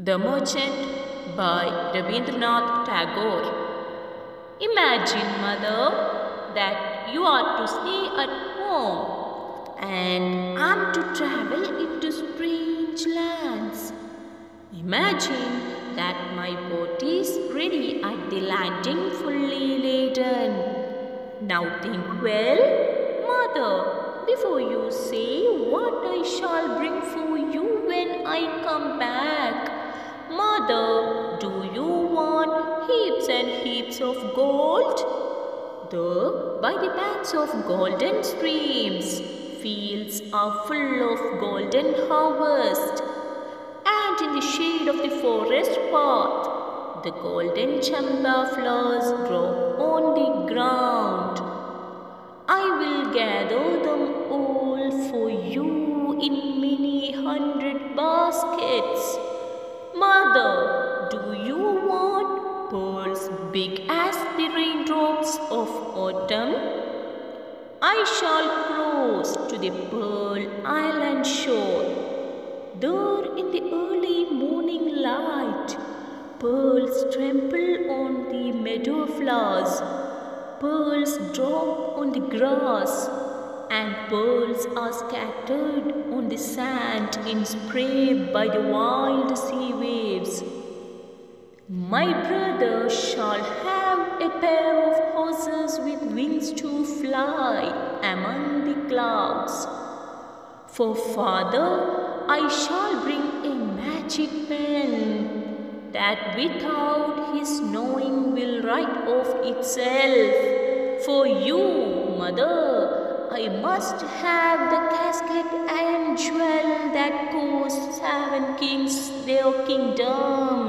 The Merchant by Rabindranath Tagore. Imagine, mother, that you are to stay at home and I'm to travel into strange lands. Imagine that my boat is ready at the landing fully laden. Now think well, mother, before you say what I shall bring for heaps and heaps of gold? Though by the banks of golden streams, fields are full of golden harvest, and in the shade of the forest path, the golden champa flowers grow on the ground. I will gather them all for you in many hundred baskets. Mother, pearls big as the raindrops of autumn? I shall cross to the Pearl Island shore. There in the early morning light, pearls trample on the meadow flowers, pearls drop on the grass, and pearls are scattered on the sand in spray by the wild sea waves. My brother shall have a pair of horses with wings to fly among the clouds. For father, I shall bring a magic pen that without his knowing will write of itself. For you, mother, I must have the casket and jewel that cost seven kings their kingdoms.